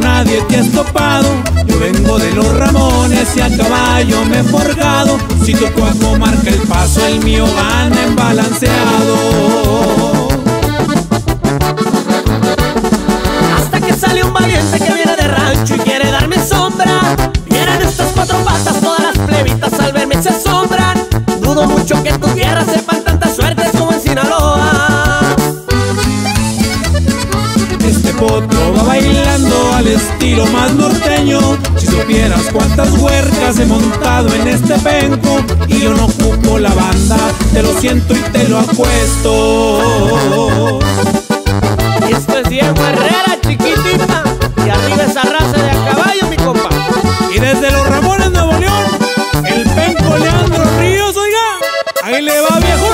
nadie te has topado. Yo vengo de los Ramones y a caballo me he forgado. Si tu cuerpo marca el paso, el mío gana en va bailando al estilo más norteño. Si supieras cuántas huercas he montado en este penco y yo no ocupo la banda, te lo siento y te lo apuesto. Y esto es Diego Herrera, chiquitita. Y arriba esa raza de a caballo, mi compa. Y desde los Ramones Nuevo León, el penco Leandro Ríos, oiga, ahí le va viejo.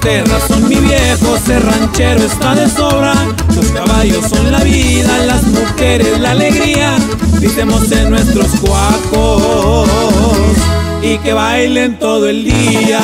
Usted razón, mi viejo, ser ranchero está de sobra. Los caballos son la vida, las mujeres la alegría. Gritemos en nuestros cuacos y que bailen todo el día.